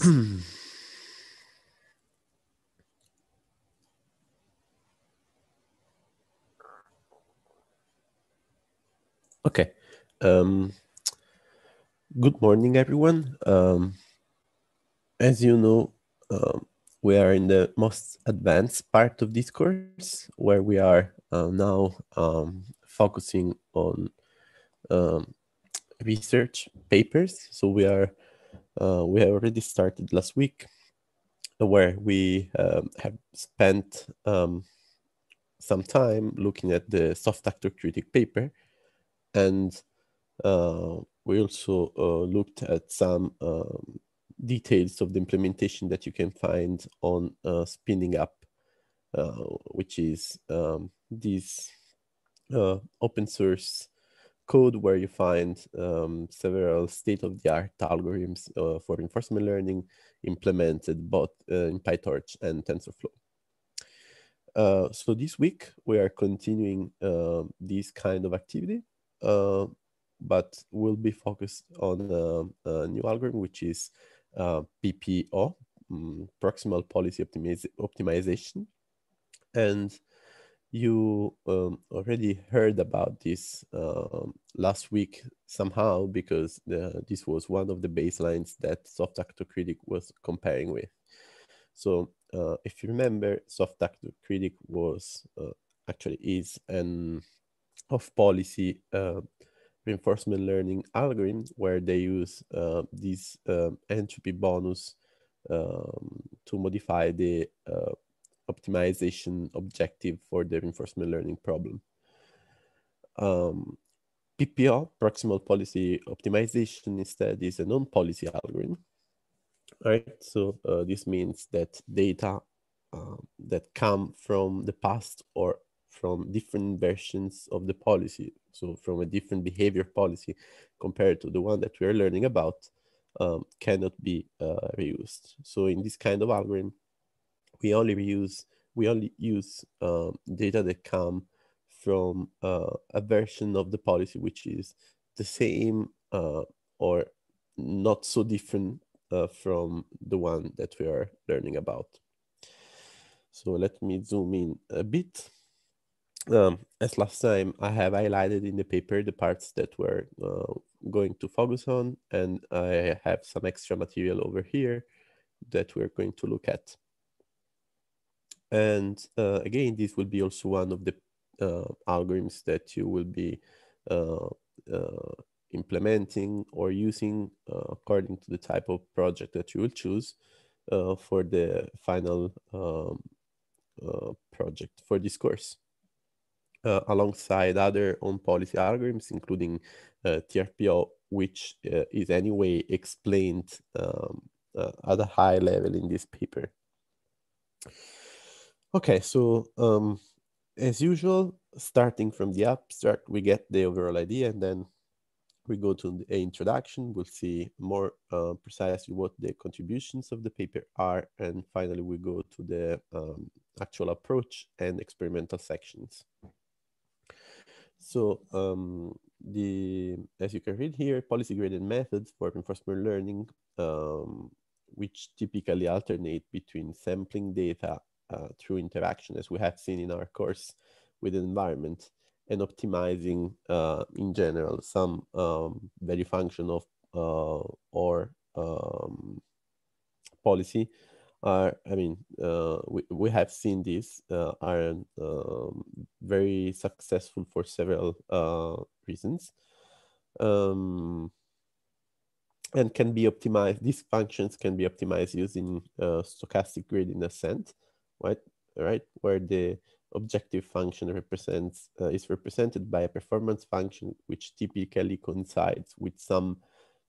okay. Um, good morning, everyone. Um, as you know, um, we are in the most advanced part of this course where we are uh, now um, focusing on um, research papers. So we are uh, we have already started last week where we um, have spent um, some time looking at the soft actor critic paper. And uh, we also uh, looked at some um, details of the implementation that you can find on uh, spinning up, uh, which is um, this open source code where you find um, several state-of-the-art algorithms uh, for reinforcement learning implemented both uh, in PyTorch and TensorFlow. Uh, so this week we are continuing this kind of activity but we'll be focused on a, a new algorithm, which is uh, PPO, um, proximal policy optimiz optimization. And you um, already heard about this um, last week somehow because uh, this was one of the baselines that Soft Actor Critic was comparing with. So uh, if you remember, Soft Actor Critic was uh, actually is an off policy uh, reinforcement learning algorithm where they use uh, this um, entropy bonus um, to modify the uh, optimization objective for the reinforcement learning problem. Um, PPO, proximal policy optimization, instead is an on-policy algorithm. Right, so uh, this means that data uh, that come from the past or from different versions of the policy, so from a different behavior policy compared to the one that we are learning about, um, cannot be uh, reused. So in this kind of algorithm, we only reuse we only use um, data that come from uh, a version of the policy which is the same uh, or not so different uh, from the one that we are learning about. So let me zoom in a bit um, as last time, I have highlighted in the paper the parts that we're uh, going to focus on, and I have some extra material over here that we're going to look at. And uh, again, this will be also one of the uh, algorithms that you will be uh, uh, implementing or using uh, according to the type of project that you will choose for the final um, project for this course uh, alongside other on-policy algorithms, including uh, TRPO, which uh, is anyway explained um, uh, at a high level in this paper. Okay, so um, as usual, starting from the abstract, we get the overall idea and then we go to the introduction. We'll see more uh, precisely what the contributions of the paper are. And finally, we go to the um, actual approach and experimental sections. So um, the as you can read here, policy gradient methods for reinforcement learning, um, which typically alternate between sampling data uh, through interaction, as we have seen in our course with the environment, and optimizing uh, in general some um, value function of uh, or um, policy are, I mean, uh, we, we have seen this uh, are um, very successful for several reasons. Um, and can be optimized, these functions can be optimized using uh, stochastic gradient ascent, right? Right, where the objective function represents uh, is represented by a performance function which typically coincides with some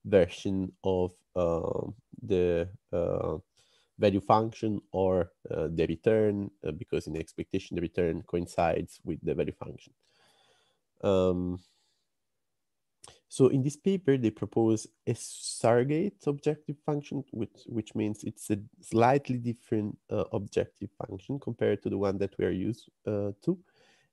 version of uh, the uh, value function or uh, the return, uh, because in expectation, the return coincides with the value function. Um, so in this paper, they propose a surrogate objective function, which, which means it's a slightly different uh, objective function compared to the one that we are used uh, to.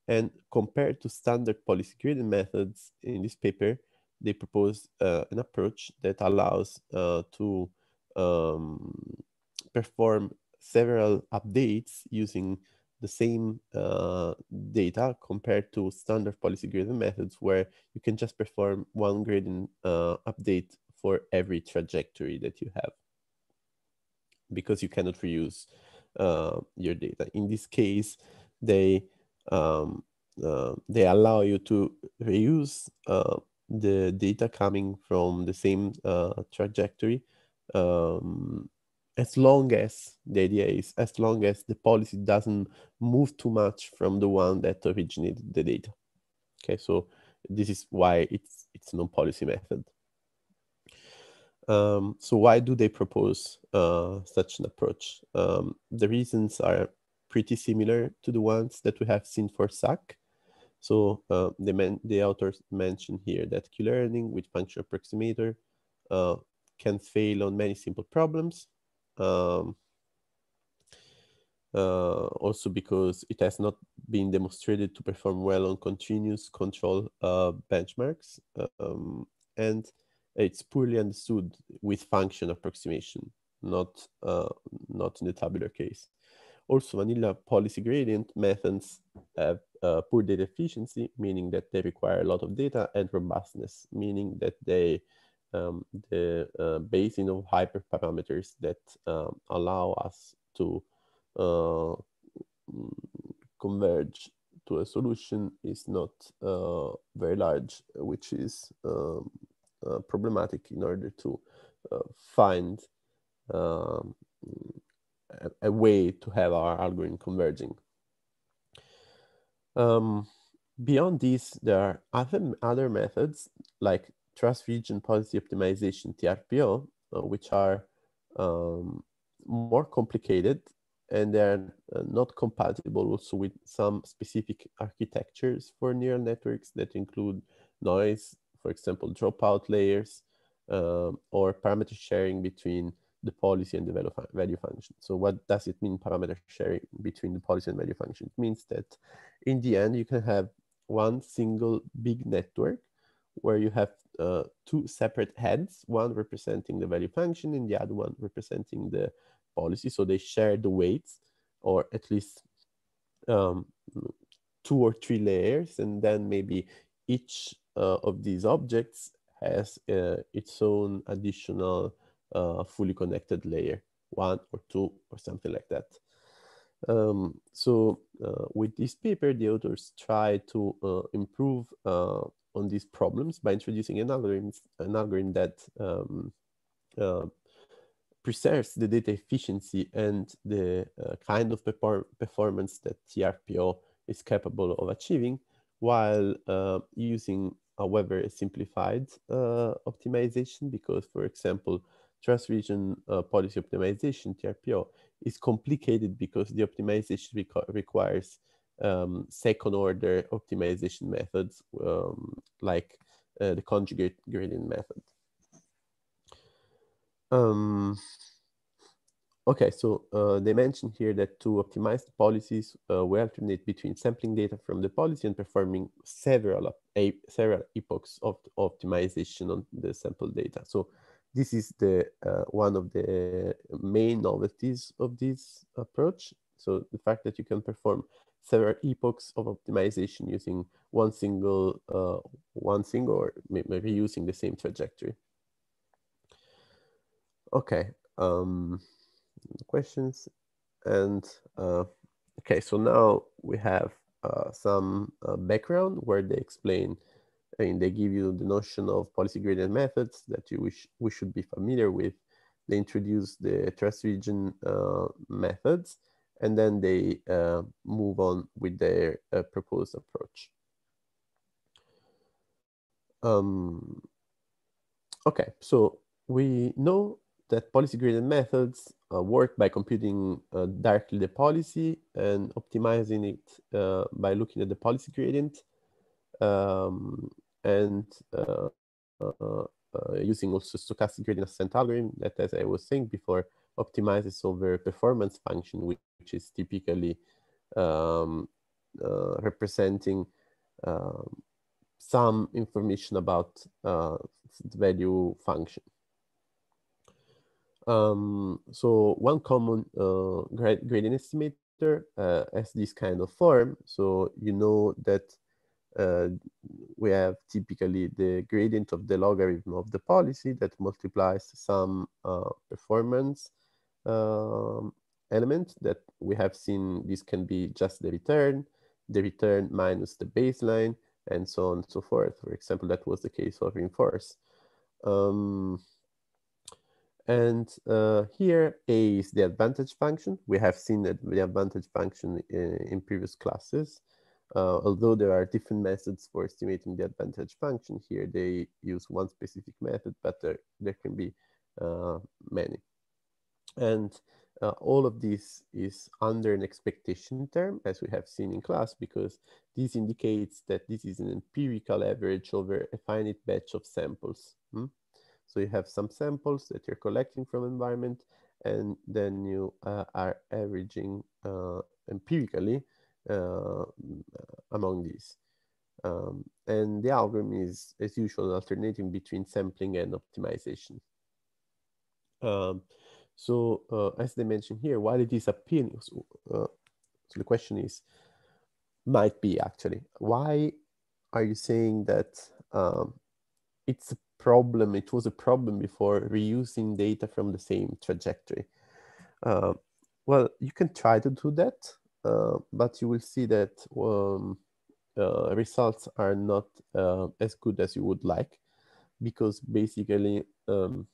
And compared to standard policy gradient methods in this paper, they propose uh, an approach that allows uh, to um, perform several updates using the same uh, data compared to standard policy gradient methods where you can just perform one gradient uh, update for every trajectory that you have because you cannot reuse uh, your data. In this case, they um, uh, they allow you to reuse uh, the data coming from the same uh, trajectory um, as long as the idea is as long as the policy doesn't move too much from the one that originated the data. Okay, so this is why it's it's non-policy method. Um, so why do they propose uh, such an approach? Um, the reasons are pretty similar to the ones that we have seen for SAC. So uh, the, men the authors mention here that Q-learning with functional approximator uh, can fail on many simple problems. Um, uh, also because it has not been demonstrated to perform well on continuous control uh, benchmarks. Um, and it's poorly understood with function approximation, not, uh, not in the tabular case. Also, vanilla policy gradient methods have uh, poor data efficiency, meaning that they require a lot of data, and robustness, meaning that they um, the uh, basin of hyperparameters that um, allow us to uh, converge to a solution is not uh, very large, which is um, uh, problematic in order to uh, find um, a, a, way to have our algorithm converging. Um, beyond this, there are other, other methods like trust region policy optimization, TRPO, uh, which are um, more complicated and they're uh, not compatible also with some specific architectures for neural networks that include noise for example, dropout layers, um, or parameter sharing between the policy and the value, value function. So what does it mean parameter sharing between the policy and value function? It means that in the end, you can have one single big network where you have uh, two separate heads, one representing the value function and the other one representing the policy. So they share the weights or at least um, two or three layers. And then maybe each uh, of these objects has uh, its own additional uh, fully connected layer, one or two or something like that. Um, so uh, with this paper, the authors try to uh, improve on these problems by introducing an algorithm, an algorithm that um, preserves the data efficiency and the kind of perform performance that TRPO is capable of achieving while using however, a simplified uh, optimization because, for example, trust region uh, policy optimization, TRPO, is complicated because the optimization requ requires um, second order optimization methods um, like uh, the conjugate gradient method. Um, Okay, so uh, they mentioned here that to optimize the policies, uh, we alternate between sampling data from the policy and performing several several epochs of optimization on the sample data. So this is the uh, one of the main novelties of this approach. So the fact that you can perform several epochs of optimization using one single uh, one single or maybe using the same trajectory. Okay. Um, questions. And uh, okay, so now we have uh, some uh, background where they explain and they give you the notion of policy gradient methods that you wish we should be familiar with. They introduce the trust region uh, methods, and then they uh, move on with their uh, proposed approach. Um, okay, so we know that policy gradient methods uh, work by computing uh, directly the policy and optimizing it uh, by looking at the policy gradient um, and uh, using also stochastic gradient ascent algorithm that, as I was saying before, optimizes over performance function, which, is typically um, representing um, some information about the value function. Um, so one common uh, gradient estimator uh, has this kind of form. So you know that uh, we have typically the gradient of the logarithm of the policy that multiplies some uh, performance um, element that we have seen. This can be just the return, the return minus the baseline, and so on and so forth. For example, that was the case of reinforce. Um, and uh, here A is the advantage function. We have seen that the advantage function in, in previous classes. Uh, although there are different methods for estimating the advantage function here, they use one specific method, but there, there can be uh, many. And uh, all of this is under an expectation term, as we have seen in class, because this indicates that this is an empirical average over a finite batch of samples. Hmm? So you have some samples that you're collecting from environment, and then you uh, are averaging uh, empirically uh, among these. Um, and the algorithm is, as usual, alternating between sampling and optimization. Um, so uh, as they mentioned here, while it is appealing, so, uh, so the question is, might be actually, why are you saying that um, it's a problem, it was a problem before reusing data from the same trajectory? Uh, well, you can try to do that, uh, but you will see that um, uh, results are not uh, as good as you would like because basically um,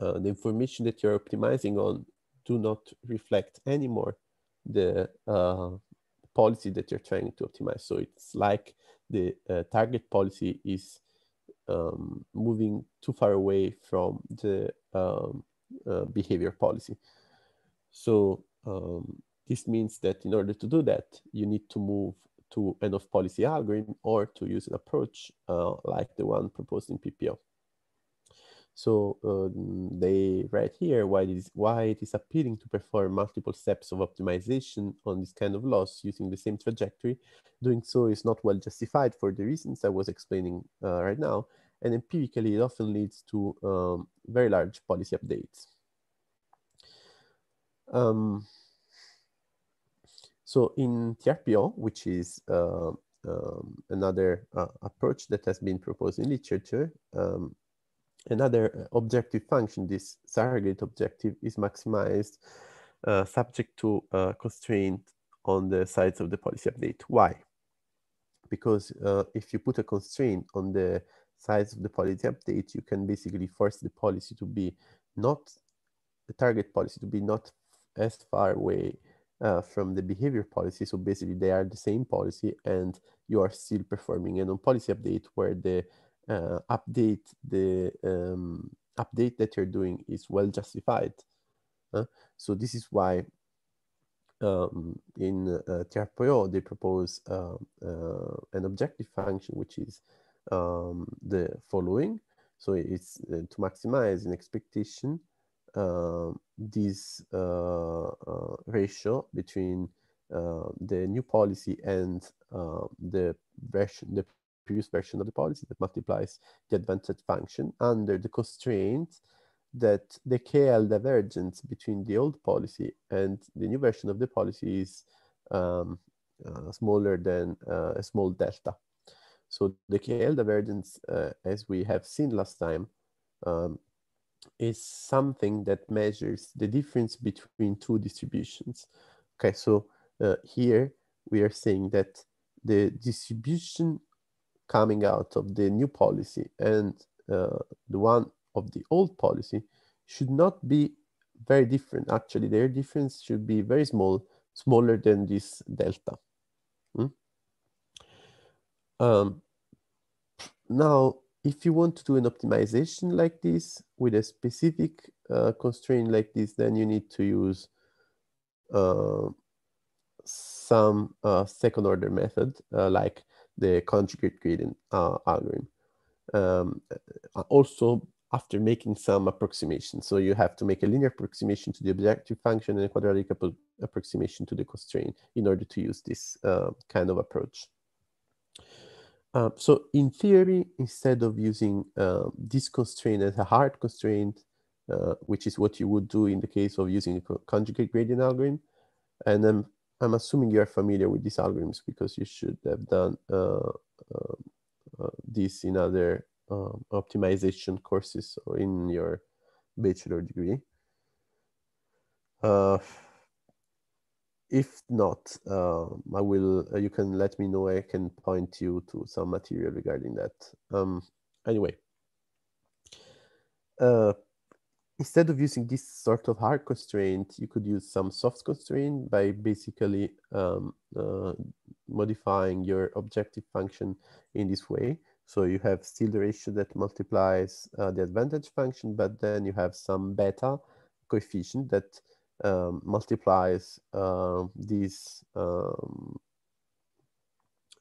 uh, the information that you're optimizing on do not reflect anymore the uh, policy that you're trying to optimize. So it's like the uh, target policy is um, moving too far away from the um, uh, behavior policy. So um, this means that in order to do that, you need to move to an off policy algorithm or to use an approach uh, like the one proposed in PPO. So um, they write here why it, is, why it is appealing to perform multiple steps of optimization on this kind of loss using the same trajectory. Doing so is not well justified for the reasons I was explaining uh, right now. And empirically, it often leads to um, very large policy updates. Um, so in TRPO, which is uh, um, another uh, approach that has been proposed in literature, um, Another uh, objective function, this surrogate objective, is maximized uh, subject to a constraint on the size of the policy update. Why? Because uh, if you put a constraint on the size of the policy update, you can basically force the policy to be not the target policy to be not as far away uh, from the behavior policy. So basically, they are the same policy, and you are still performing an on policy update where the uh, update the um, update that you're doing is well justified. Uh, so this is why um, in uh, TRPO they propose uh, uh, an objective function which is um, the following. So it's uh, to maximize an expectation um, this uh, ratio between the new policy and the version, the previous version of the policy that multiplies the advantage function under the constraint that the KL divergence between the old policy and the new version of the policy is um, uh, smaller than uh, a small delta. So the KL divergence, uh, as we have seen last time, um, is something that measures the difference between two distributions. Okay, so uh, here we are saying that the distribution coming out of the new policy and uh, the one of the old policy should not be very different. Actually, their difference should be very small, smaller than this delta. Hmm? Um, now, if you want to do an optimization like this with a specific uh, constraint like this, then you need to use uh, some uh, second order method uh, like the conjugate gradient uh, algorithm. Um, uh, also, after making some approximation. So you have to make a linear approximation to the objective function and a quadratic approximation to the constraint in order to use this uh, kind of approach. Um, so in theory, instead of using uh, this constraint as a hard constraint, uh, which is what you would do in the case of using a conjugate gradient algorithm. And I'm, I'm assuming you're familiar with these algorithms because you should have done uh, uh, uh this in other um, optimization courses or in your bachelor degree. Uh, if not, uh, I will. Uh, you can let me know. I can point you to some material regarding that. Um, anyway, uh, instead of using this sort of hard constraint, you could use some soft constraint by basically um, uh, modifying your objective function in this way. So you have still the ratio that multiplies uh, the advantage function, but then you have some beta coefficient that um, multiplies uh, this um,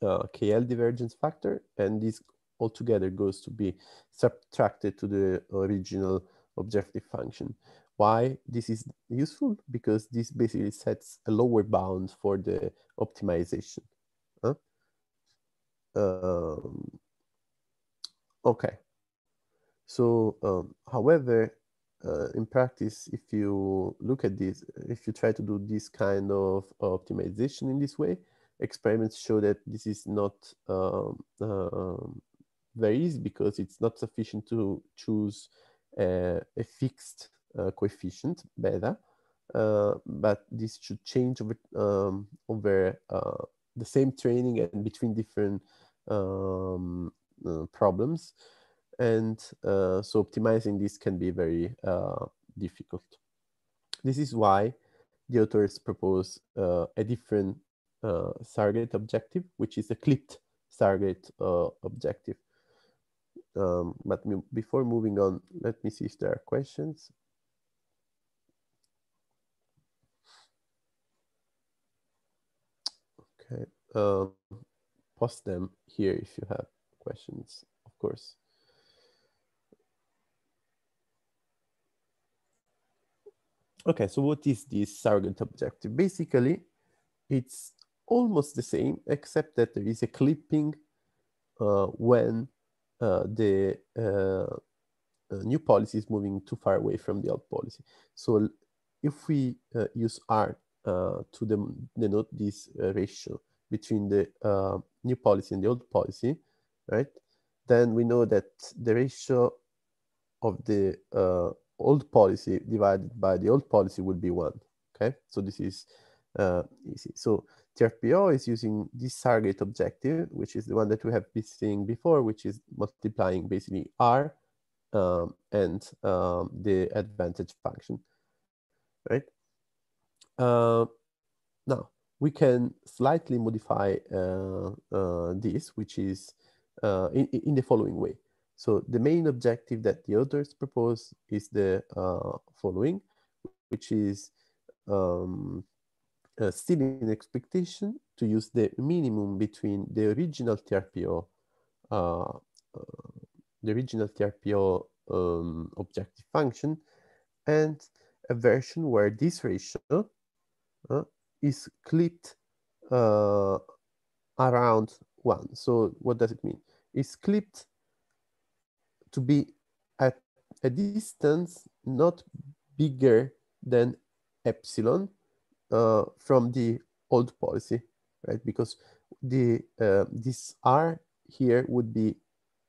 uh, KL divergence factor, and this altogether goes to be subtracted to the original objective function. Why this is useful? Because this basically sets a lower bound for the optimization. Huh? Um, okay. So, um, however, uh, in practice, if you look at this, if you try to do this kind of optimization in this way, experiments show that this is not um, um, very easy because it's not sufficient to choose a, a fixed uh, coefficient beta, uh, but this should change over, um, over uh, the same training and between different um, problems and so optimizing this can be very difficult. This is why the authors propose a different surrogate objective, which is a clipped surrogate uh, objective. Um, but before moving on, let me see if there are questions. Okay, um, post them here if you have questions, of course. Okay, so what is this surrogate objective? Basically, it's almost the same, except that there is a clipping uh, when the uh, uh new policy is moving too far away from the old policy. So if we uh, use R uh, to denote this ratio between the new policy and the old policy, right, then we know that the ratio of the old policy divided by the old policy would be one. Okay, so this is uh, easy. So TRPO is using this target objective, which is the one that we have been seeing before, which is multiplying basically R um, and um, the advantage function, right? Uh, now, we can slightly modify uh, uh this, which is uh, in, in the following way. So the main objective that the authors propose is the uh, following, which is um, uh, still in expectation to use the minimum between the original TRPO, uh, uh, the original TRPO um, objective function, and a version where this ratio uh, is clipped uh, around one. So what does it mean? It's clipped to be at a distance not bigger than epsilon uh, from the old policy, right? Because the uh, this r here would be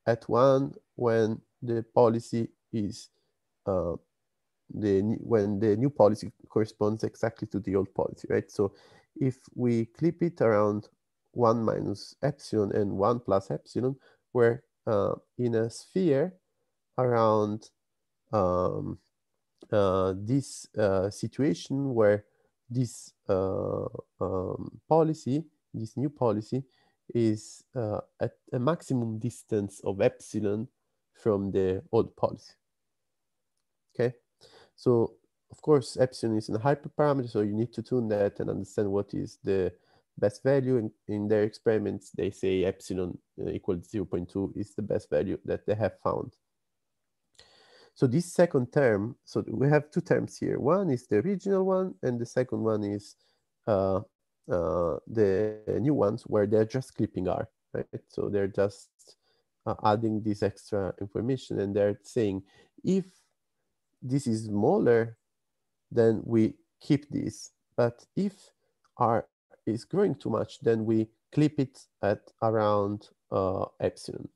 at one when the policy is uh, the when the new policy corresponds exactly to the old policy, right? So if we clip it around one minus epsilon and one plus epsilon, where uh, in a sphere around um, uh, this uh, situation where this uh, um, policy, this new policy, is uh, at a maximum distance of epsilon from the old policy. Okay, so of course epsilon is a hyperparameter, so you need to tune that and understand what is the best value. In, in their experiments they say epsilon uh, equals 0.2 is the best value that they have found so this second term so we have two terms here one is the original one and the second one is uh, uh, the new ones where they're just clipping r right so they're just uh, adding this extra information and they're saying if this is smaller, then we keep this. But if r is growing too much, then we clip it at around uh, epsilon,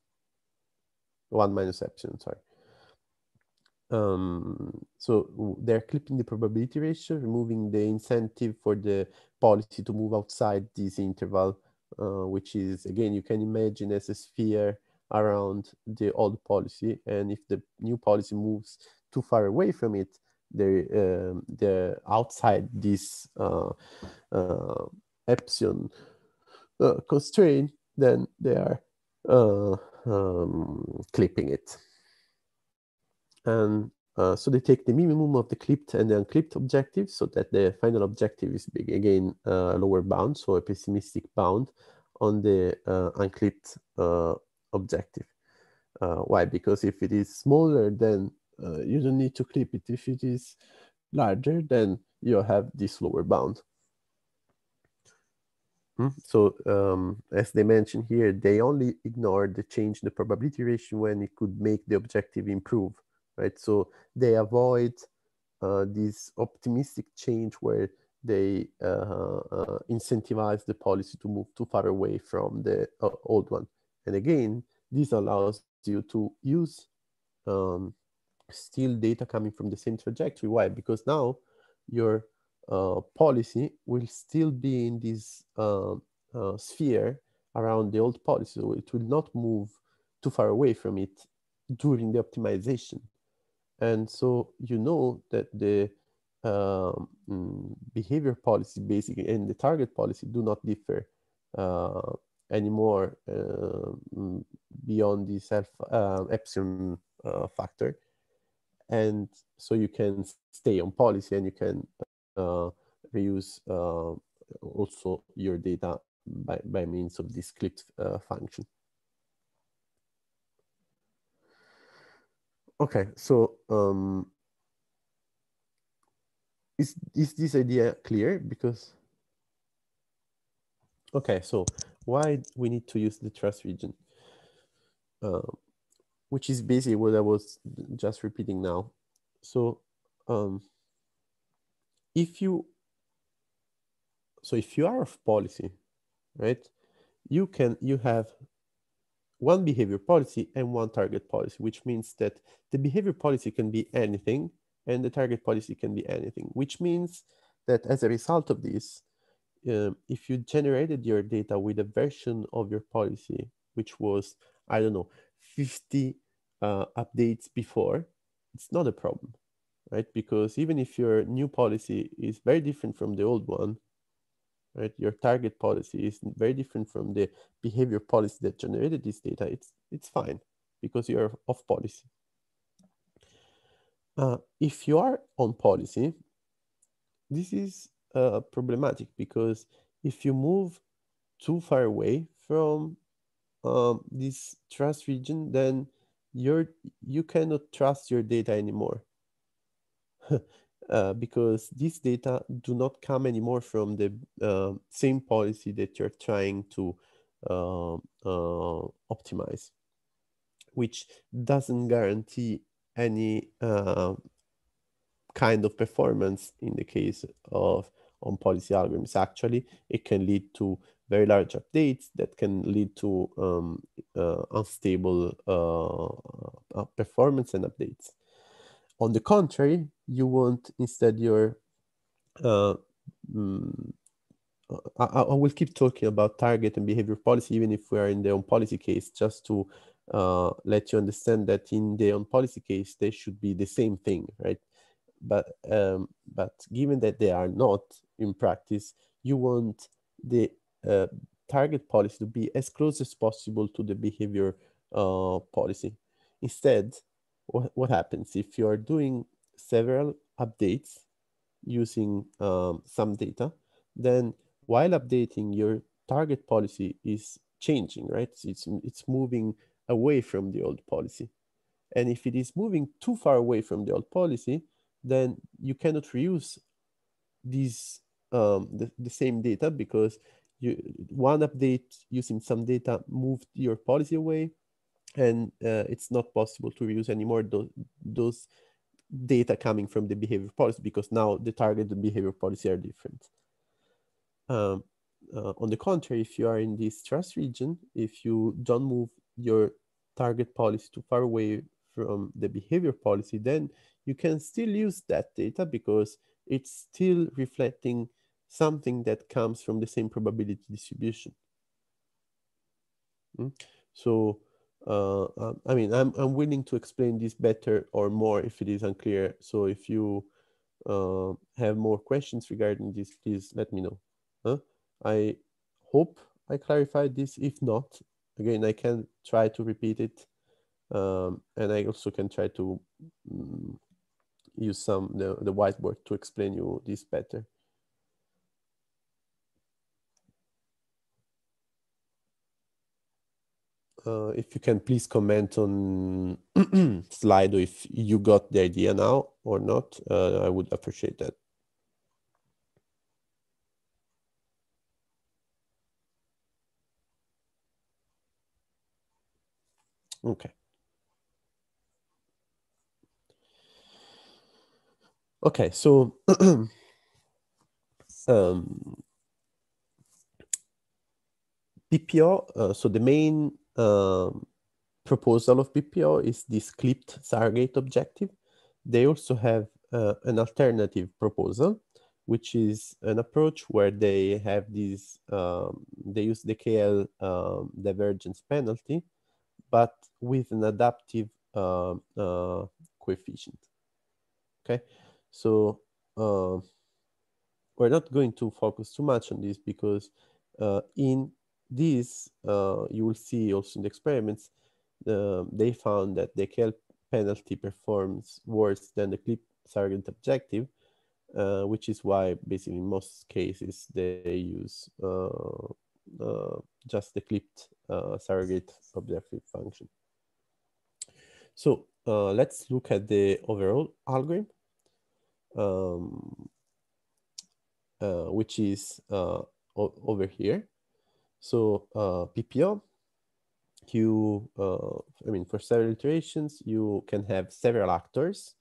1 minus epsilon, sorry. Um, so they're clipping the probability ratio, removing the incentive for the policy to move outside this interval, uh, which is, again, you can imagine as a sphere around the old policy. And if the new policy moves too far away from it, they're, um, they're outside this uh, uh, epsilon uh, constraint, then they are uh, um, clipping it. And uh, so they take the minimum of the clipped and the unclipped objective so that the final objective is big, again a lower bound, so a pessimistic bound on the uh, unclipped uh, objective. Uh, why? Because if it is smaller, then uh, you don't need to clip it. If it is larger, then you have this lower bound. Hmm? So um, as they mentioned here, they only ignore the change in the probability ratio when it could make the objective improve, right? So they avoid uh, this optimistic change where they uh, uh, incentivize the policy to move too far away from the uh, old one. And again, this allows you to use um, still data coming from the same trajectory. Why? Because now your uh, policy will still be in this uh, uh, sphere around the old policy. So it will not move too far away from it during the optimization. And so you know that the um, behavior policy basically and the target policy do not differ uh, anymore uh, beyond the self uh, epsilon factor. And so you can stay on policy and you can uh, reuse uh, also your data by, by means of this clipped uh, function. Okay, so um, is, is this idea clear? Because, okay, so why we need to use the trust region? Uh, which is basically what I was just repeating now. So um, if you so if you are of policy right you can you have one behavior policy and one target policy which means that the behavior policy can be anything and the target policy can be anything which means that as a result of this um, if you generated your data with a version of your policy which was i don't know 50 uh, updates before it's not a problem right? Because even if your new policy is very different from the old one, right, your target policy is very different from the behavior policy that generated this data, it's, it's fine because you're off policy. Uh, if you are on policy, this is uh, problematic because if you move too far away from um, this trust region, then you're you cannot trust your data anymore uh, because these data do not come anymore from the uh, same policy that you're trying to uh, uh optimize, which doesn't guarantee any uh, kind of performance in the case of on policy algorithms. Actually, it can lead to very large updates that can lead to um, uh, unstable performance and updates. On the contrary, you want instead your uh, mm, I, I, will keep talking about target and behavior policy, even if we are in the on policy case, just to uh, let you understand that in the on policy case, they should be the same thing, right? But um, but given that they are not in practice, you want the uh, target policy to be as close as possible to the behavior uh, policy. Instead, what, what happens if you are doing several updates using um, some data, then while updating your target policy is changing, right? It's, it's moving away from the old policy. And if it is moving too far away from the old policy, then you cannot reuse these um, the, the same data because you one update using some data moved your policy away and uh, it's not possible to reuse anymore those, those data coming from the behavior policy because now the target and behavior policy are different. Um, uh, on the contrary, if you are in this trust region, if you don't move your target policy too far away from the behavior policy, then you can still use that data because it's still reflecting something that comes from the same probability distribution. Mm? So, uh, um, I mean, I'm, I'm willing to explain this better or more if it is unclear. So if you uh, have more questions regarding this, please let me know. Huh? I hope I clarified this. If not, again, I can try to repeat it. Um, and I also can try to um, use some the, the whiteboard to explain you this better. Uh, if you can please comment on Slido if you got the idea now or not, uh, I would appreciate that. Okay. Okay, so um, PPO, uh, so the main proposal of PPO is this clipped surrogate objective. They also have uh, an alternative proposal, which is an approach where they have these, um, they use the KL um, divergence penalty, but with an adaptive uh, uh, coefficient. Okay, so uh, we're not going to focus too much on this because uh, in this, uh, you will see also in the experiments, uh, they found that the KL penalty performs worse than the clip surrogate objective, uh, which is why basically in most cases they use uh, uh, just the clipped uh, surrogate objective function. So let's look at the overall algorithm, um, which is over here. So uh, PPO, you, uh, I mean, for several iterations, you can have several actors,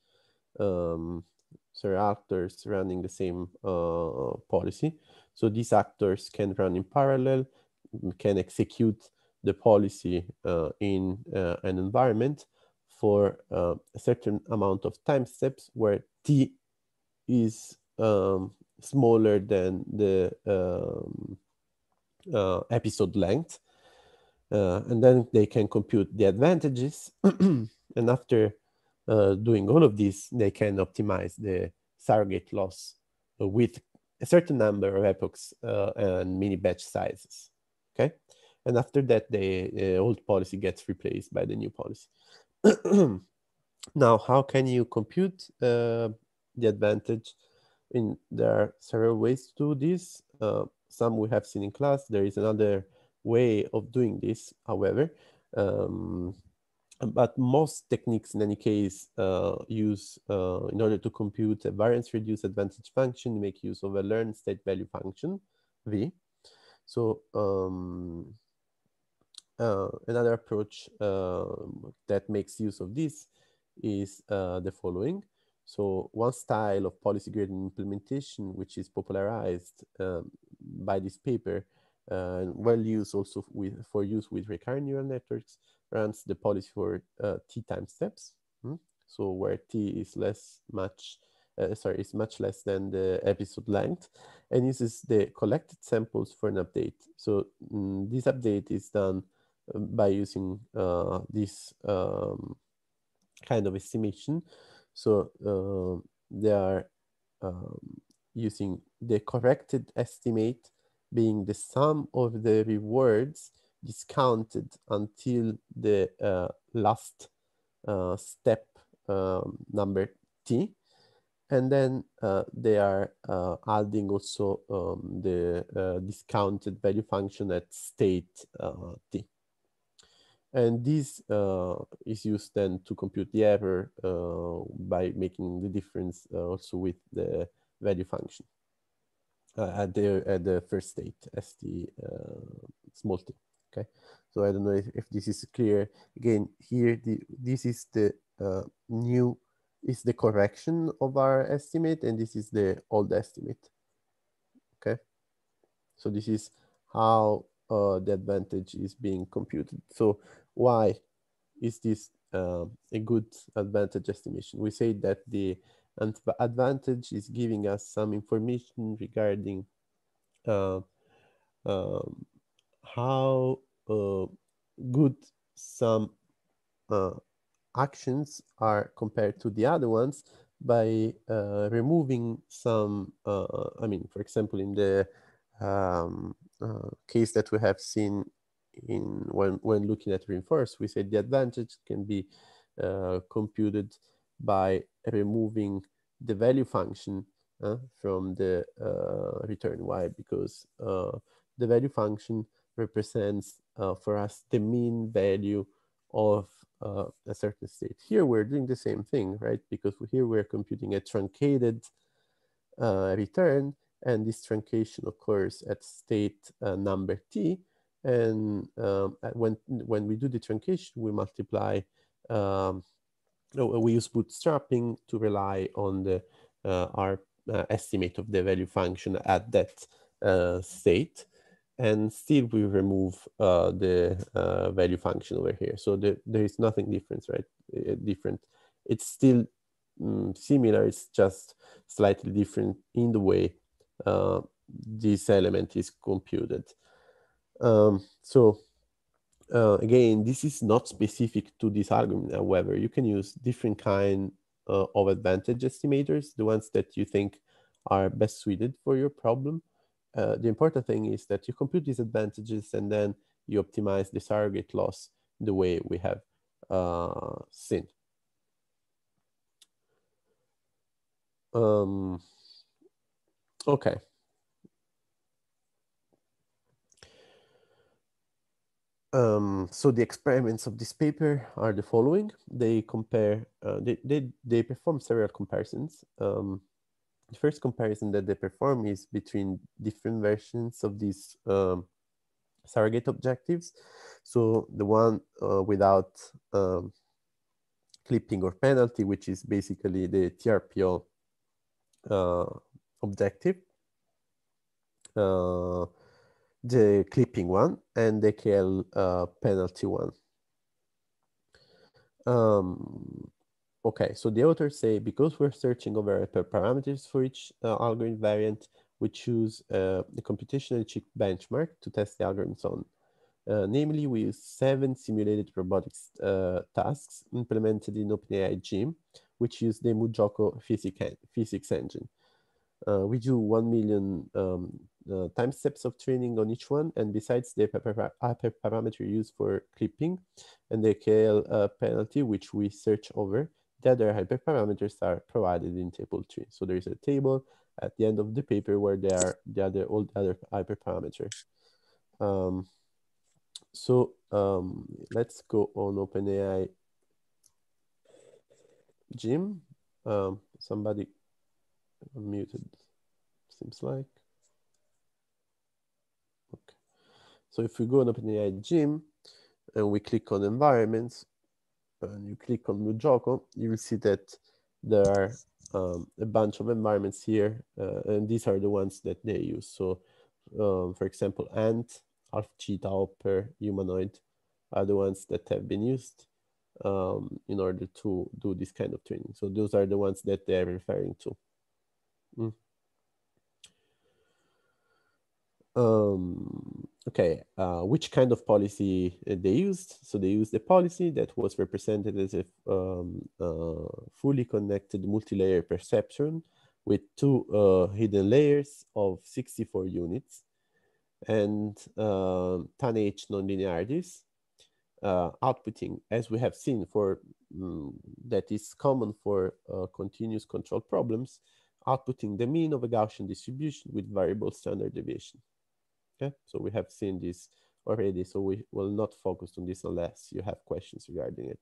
um, several actors running the same uh, policy. So these actors can run in parallel, can execute the policy uh, in uh, an environment for uh, a certain amount of time steps where t is um, smaller than the um, uh, episode length. Uh, and then they can compute the advantages. and after uh, doing all of this, they can optimize the surrogate loss with a certain number of epochs and mini batch sizes. Okay. And after that, the old policy gets replaced by the new policy. now, how can you compute uh, the advantage? In there are several ways to do this. Uh, some we have seen in class. There is another way of doing this, however. Um, but most techniques in any case uh, use, uh, in order to compute a variance reduced advantage function, make use of a learned state value function, V. So um, uh, another approach um, that makes use of this is uh, the following. So one style of policy gradient implementation, which is popularized um, by this paper, uh, well used also with, for use with recurrent neural networks, runs the policy for uh, t time steps. Hmm? So where t is less much, uh, sorry, is much less than the episode length, and uses the collected samples for an update. So mm, this update is done um, by using uh, this um, kind of estimation so uh, they are um, using the corrected estimate being the sum of the rewards discounted until the uh, last uh, step um, number t. And then uh, they are uh, adding also um, the uh, discounted value function at state uh, t and this uh, is used then to compute the error uh, by making the difference uh, also with the value function uh, at the at the first state st uh, small t. Okay, so I don't know if, if this is clear. Again, here the this is the uh, new is the correction of our estimate, and this is the old estimate. Okay, so this is how uh, the advantage is being computed. So why is this uh, a good advantage estimation? We say that the advantage is giving us some information regarding uh, um, how uh, good some uh, actions are compared to the other ones by uh, removing some, uh, I mean, for example, in the um, case that we have seen in when, when looking at reinforce, we said the advantage can be uh, computed by removing the value function uh, from the uh, return y because the value function represents for us the mean value of uh, a certain state. Here we're doing the same thing, right? Because here we're computing a truncated uh, return and this truncation occurs at state uh, number t. And um, when, when we do the truncation, we multiply, um, we use bootstrapping to rely on the uh, our uh, estimate of the value function at that uh, state and still we remove uh, the uh, value function over here. So the, there is nothing different, right? Uh, different. It's still um, similar. It's just slightly different in the way uh, this element is computed. Um, so uh, again, this is not specific to this algorithm. However, you can use different kind uh, of advantage estimators, the ones that you think are best suited for your problem. Uh, the important thing is that you compute these advantages and then you optimize the surrogate loss the way we have uh, seen. Um, okay. Um, so the experiments of this paper are the following. They compare, uh, they, they, they perform several comparisons. Um, the first comparison that they perform is between different versions of these um, surrogate objectives. So the one uh, without um, clipping or penalty, which is basically the TRPO uh, objective, uh, the clipping one, and the KL uh, penalty one. Um, Okay, so the authors say because we're searching over parameters for each uh, algorithm variant, we choose uh, the computationally cheap benchmark to test the algorithms on. Uh, namely, we use seven simulated robotics uh, tasks implemented in OpenAI Gym, which use the physics, physics engine. Uh, we do 1 million um, uh, time steps of training on each one. And besides the hyperparameter used for clipping and the KL penalty, which we search over, the other hyperparameters are provided in table three. So there is a table at the end of the paper where there are the other all the other hyperparameters. Um, so um, let's go on OpenAI Gym. Um, somebody muted, seems like. Okay. So if we go on OpenAI Gym and we click on environments, and you click on MuJoCo, you will see that there are um, a bunch of environments here, uh, and these are the ones that they use. So, um, for example, Ant, Alpha Cheetah, Hopper, Humanoid are the ones that have been used um, in order to do this kind of training. So those are the ones that they're referring to. Mm. Um, okay, uh, which kind of policy uh, they used? So they used a policy that was represented as a um, uh, fully connected multi-layer perceptron with two uh, hidden layers of 64 units and uh, tanh nonlinearities, uh, outputting, as we have seen for um, that is common for uh, continuous control problems, outputting the mean of a Gaussian distribution with variable standard deviation. Okay, so we have seen this already, so we will not focus on this unless you have questions regarding it.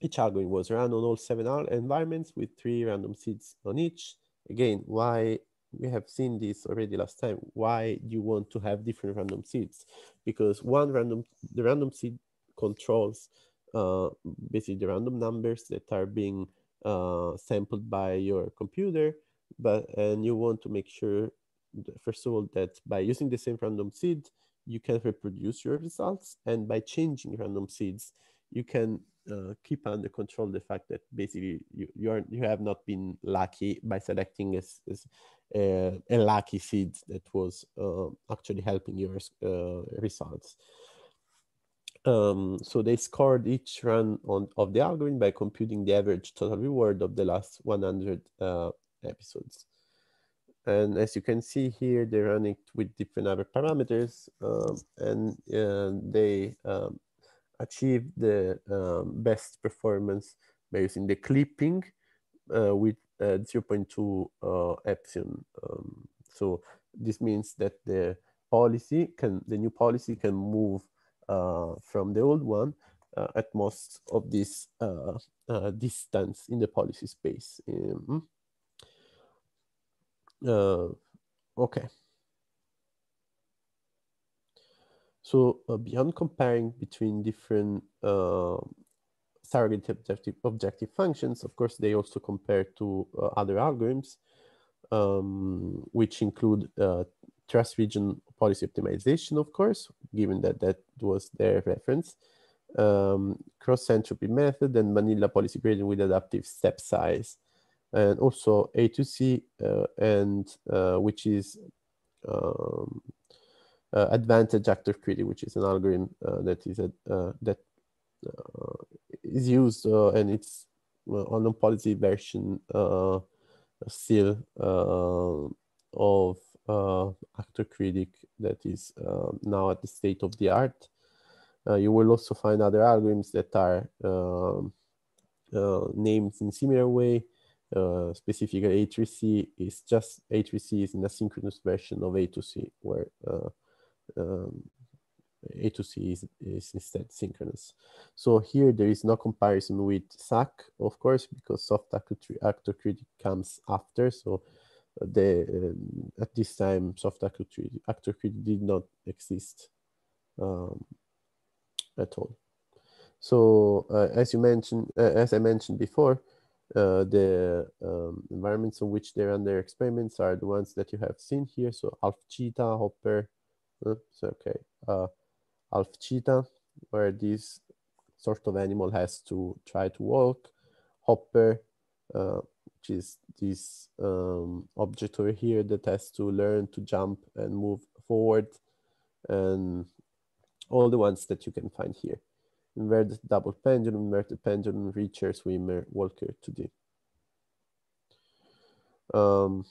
Each algorithm was run on all seven environments with three random seeds on each. Again, why we have seen this already last time. Why do you want to have different random seeds? Because one random, the random seed controls uh, basically the random numbers that are being uh, sampled by your computer, but and you want to make sure, first of all, that by using the same random seed, you can reproduce your results, and by changing random seeds, you can uh, keep under control the fact that basically you you, are, you have not been lucky by selecting a, a, a lucky seed that was uh, actually helping your uh, results. Um, so they scored each run on, of the algorithm by computing the average total reward of the last 100 uh, episodes. And as you can see here, they run it with different other parameters um, and uh, they um, achieve the um, best performance by using the clipping uh, with uh, 0.2 uh, epsilon. Um, so this means that the policy can, the new policy can move uh, from the old one uh, at most of this distance in the policy space. Um, okay. So uh, beyond comparing between different uh, surrogate objective, objective functions, of course, they also compare to uh, other algorithms, um, which include trust region policy optimization, of course, given that that was their reference, um, cross entropy method, and vanilla policy gradient with adaptive step size, and also A2C, uh, and uh, which is um, uh, advantage actor critic, which is an algorithm that is a, that is used and it's on a policy version still of uh, actor critic that is uh, now at the state of the art. Uh, you will also find other algorithms that are um, named in similar way. Uh, specifically A3C is just A3C is an asynchronous version of A2C where uh, um, A2C is, is instead synchronous. So here there is no comparison with SAC, of course, because soft actor, critic comes after. So the uh, at this time soft actor actor did not exist um, at all. So uh, as you mentioned, uh, as I mentioned before, uh, the um, environments in which they run their experiments are the ones that you have seen here. So Alpha Cheetah, Hopper, oops, okay, uh, Alpha Cheetah, where this sort of animal has to try to walk, Hopper, uh, which is this um, object over here that has to learn to jump and move forward and all the ones that you can find here. Inverted double pendulum, inverted pendulum, reacher, swimmer, walker 2D. Um,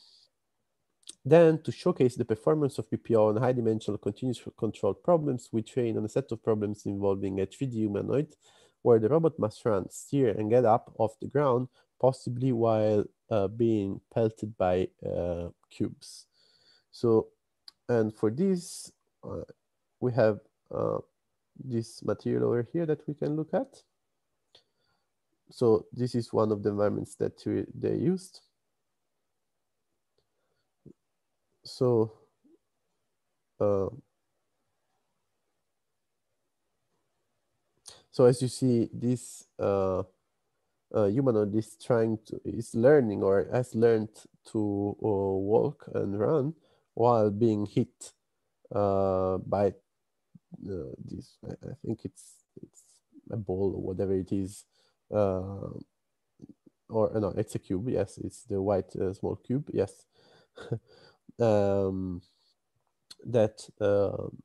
then to showcase the performance of PPO on high-dimensional continuous control problems, we train on a set of problems involving a 3D humanoid where the robot must run, steer, and get up off the ground possibly while uh, being pelted by uh, cubes. So, and for this, uh, we have uh, this material over here that we can look at. So this is one of the environments that they used. So, uh, so as you see, this uh, uh, humanoid is trying to is learning or has learned to uh, walk and run while being hit uh, by uh, this. I, think it's it's a ball or whatever it is, uh, or no, it's a cube. Yes, it's the white uh, small cube. Yes, um, that um,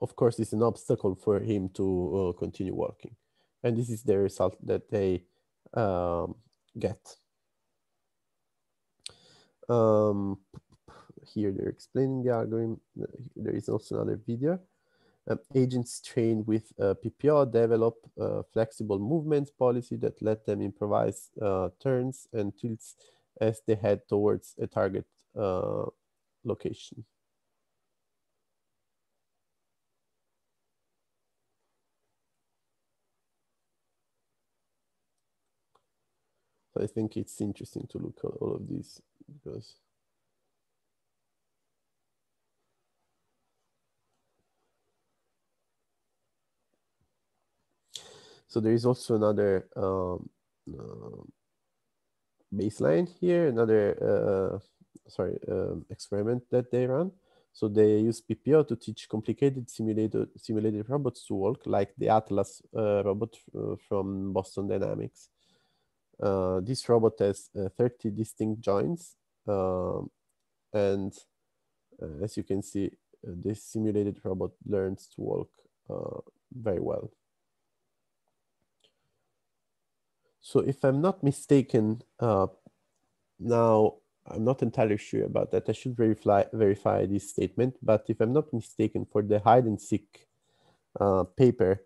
of course is an obstacle for him to continue working and this is the result that they um, get. Um, here they're explaining the algorithm. There is also another video. Um, agents trained with uh, PPO develop uh, flexible movements policy that let them improvise uh, turns and tilts as they head towards a target uh, location. So I think it's interesting to look at all of these because So there is also another um, uh, baseline here, another uh, sorry um, experiment that they run. So they use PPO to teach complicated simulated simulated robots to walk, like the Atlas uh, robot uh, from Boston Dynamics. Uh, this robot has uh, 30 distinct joints, um, and as you can see, this simulated robot learns to walk very well. So if I'm not mistaken, now I'm not entirely sure about that. I should verify verify this statement, but if I'm not mistaken, for the hide and seek uh, paper,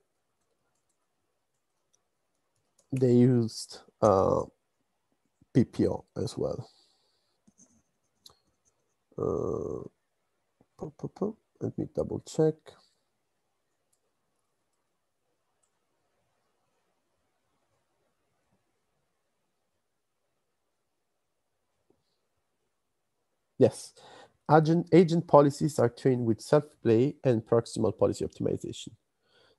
they used uh, PPO as well. Uh, let me double check. Yes, agent, agent policies are trained with self-play and proximal policy optimization.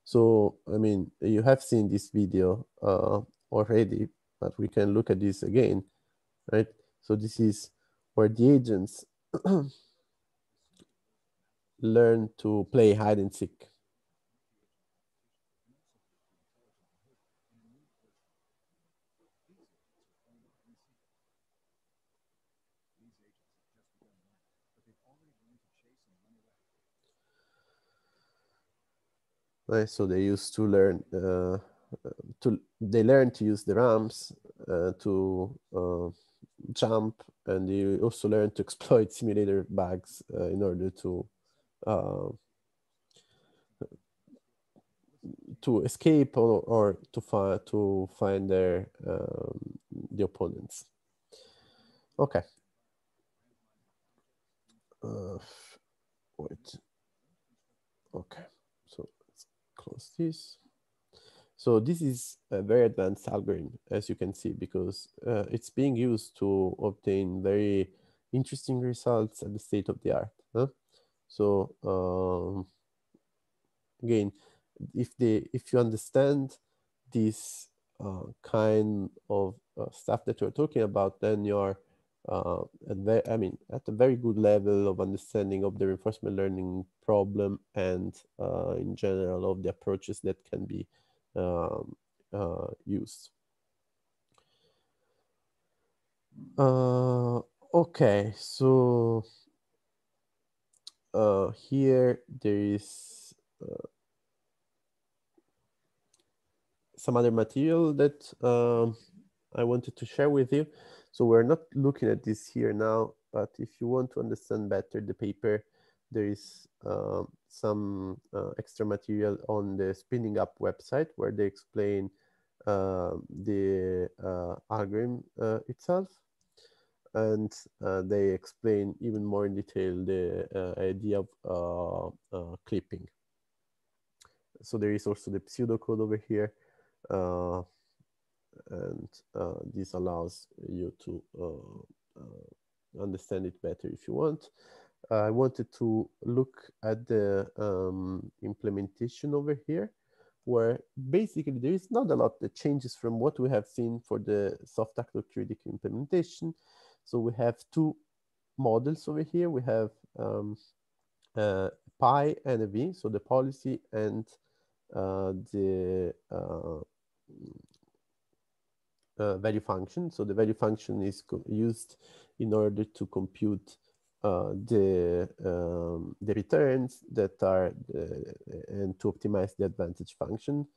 So, I mean, you have seen this video uh, already, but we can look at this again, right? So this is where the agents learn to play hide and seek. Right, so they used to learn uh, to they learn to use the ramps uh, to uh, jump, and they also learn to exploit simulator bugs uh, in order to uh, to escape or, or to find to find their um, the opponents. Okay. Uh, wait. Okay so let's close this. So this is a very advanced algorithm, as you can see, because uh, it's being used to obtain very interesting results at the state of the art. Huh? So um, again, if they if you understand this uh, kind of uh, stuff that you're talking about, then you're uh, I mean, at a very good level of understanding of the reinforcement learning problem and uh, in general of the approaches that can be um, uh, used. Uh, okay, so uh, here there is uh, some other material that um, I wanted to share with you. So we're not looking at this here now, but if you want to understand better the paper, there is uh, some uh, extra material on the Spinning Up website where they explain uh, the uh, algorithm uh, itself. And uh, they explain even more in detail the idea of clipping. So there is also the pseudocode over here and uh, this allows you to uh, uh, understand it better if you want. I wanted to look at the um, implementation over here, where basically there is not a lot that changes from what we have seen for the soft actor critic implementation. So we have two models over here. We have um, uh, pi and a v, so the policy and uh, the uh, uh, value function. So the value function is used in order to compute uh, the um, the returns that are uh, and to optimize the advantage function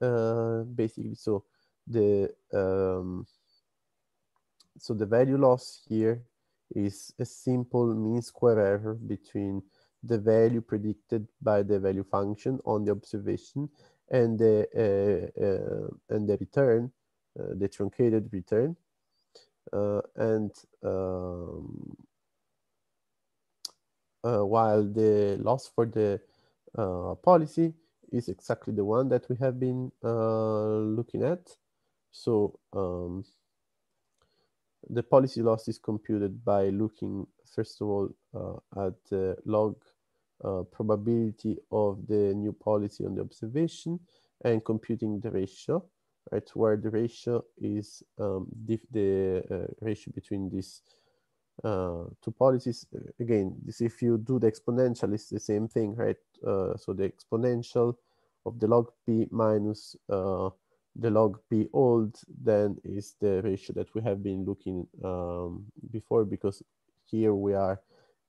uh, basically. So the um, so the value loss here is a simple mean square error between the value predicted by the value function on the observation and the uh, uh, and the return the truncated return. Uh, and um, uh, while the loss for the policy is exactly the one that we have been looking at. So um, the policy loss is computed by looking, first of all, uh, at the log uh, probability of the new policy on the observation and computing the ratio right? Where the ratio is um, the, uh, ratio between these uh, two policies. Again, this if you do the exponential, it's the same thing, right? Uh, so the exponential of the log p minus uh, the log p old then is the ratio that we have been looking um, before because here we are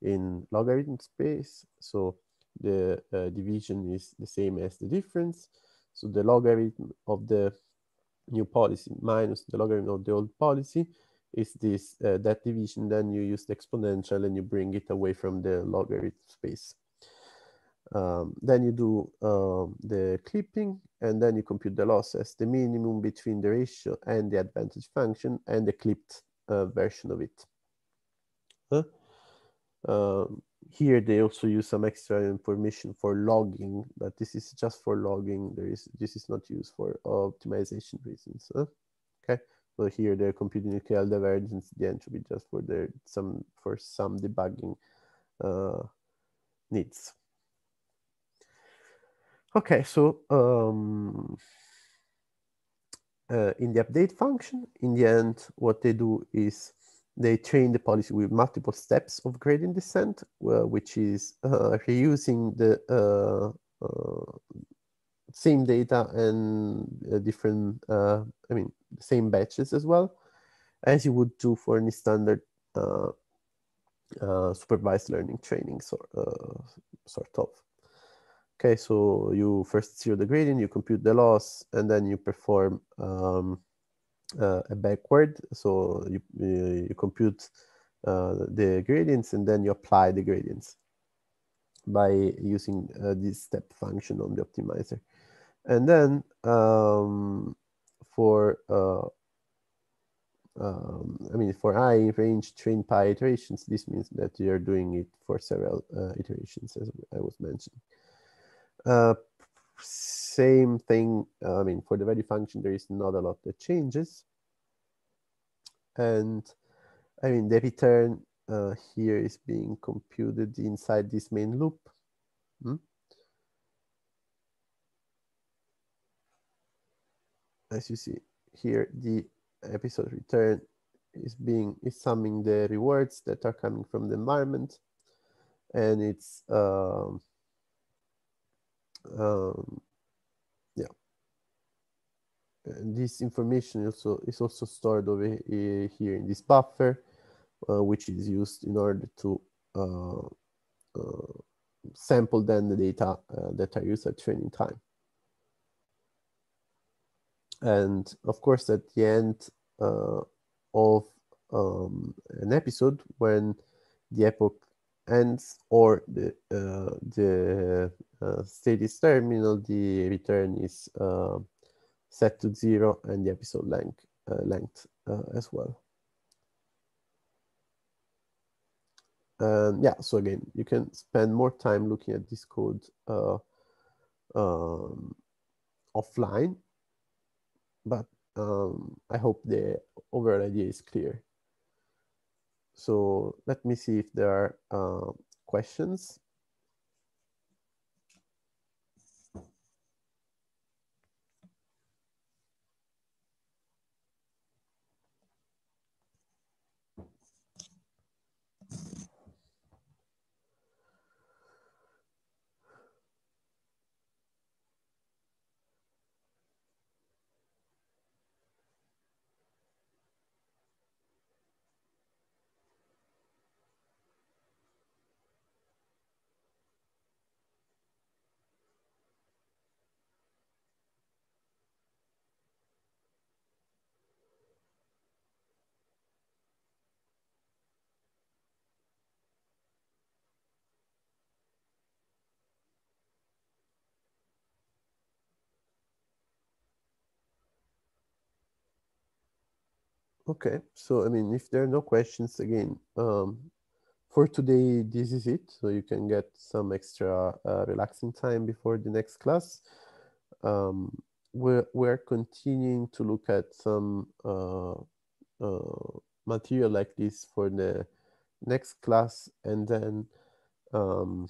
in logarithm space. So the uh, division is the same as the difference. So the logarithm of the new policy minus the logarithm of the old policy is this uh, that division. Then you use the exponential and you bring it away from the logarithm space. Um, then you do um, the clipping and then you compute the loss as the minimum between the ratio and the advantage function and the clipped uh, version of it. Huh? Um, here they also use some extra information for logging, but this is just for logging. There is this is not used for optimization reasons. Huh? Okay, so here they're computing the KL divergence, the entropy just for their some for some debugging uh, needs. Okay, so um, uh, in the update function, in the end, what they do is they train the policy with multiple steps of gradient descent, uh, which is uh, reusing the uh, uh same data and uh, different, uh, I mean, same batches as well, as you would do for any standard supervised learning training sort, sort of. Okay, so you first zero the gradient, you compute the loss, and then you perform um, uh, backward. So you, you compute uh, the gradients and then you apply the gradients by using uh, this step function on the optimizer. And then um, for, uh, um, I mean, for i range train pi iterations, this means that you're doing it for several uh, iterations, as I was mentioning. Uh, same thing, uh, I mean, for the value function, there is not a lot that changes. And I mean, the return uh, here is being computed inside this main loop. Hmm? As you see here, the episode return is being is summing the rewards that are coming from the environment, and it's um, um, yeah. And this information also is also stored over here in this buffer, uh, which is used in order to uh, uh, sample then the data uh, that are used at training time. And of course, at the end uh, of um, an episode, when the epoch ends or the uh, the uh, state is terminal, the return is uh, set to zero and the episode length uh, length uh, as well. And yeah, so again, you can spend more time looking at this code uh, um, offline, but um, I hope the overall idea is clear. So let me see if there are uh, questions. Okay, so I mean, if there are no questions, again, um, for today, this is it. So you can get some extra uh, relaxing time before the next class. Um, we're, we're continuing to look at some uh, uh, material like this for the next class. And then, um,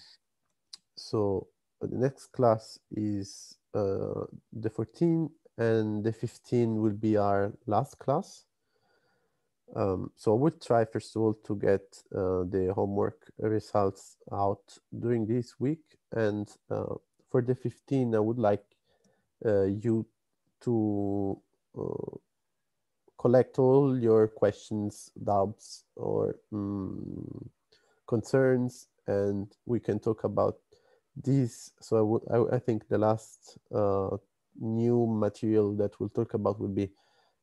so the next class is uh, the 14 and the 15 will be our last class. Um, so I would try first of all to get uh, the homework results out during this week. And uh, for the 15, I would like uh, you to uh, collect all your questions, doubts, or um, concerns, and we can talk about these. So I, would, I, I think the last uh, new material that we'll talk about will be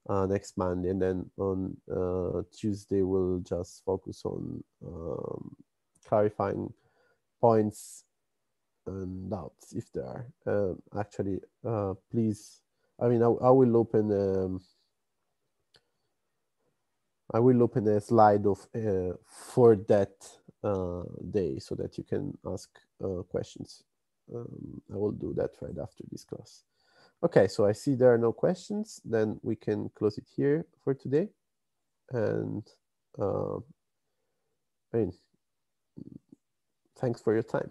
uh, next Monday, and then on uh, Tuesday we'll just focus on um, clarifying points and doubts if there are. Um, actually, uh, please, I mean, I, I will open. Um, I will open a slide of uh, for that uh, day so that you can ask uh, questions. Um, I will do that right after this class. Okay, so I see there are no questions. Then we can close it here for today. And uh, I mean, thanks for your time.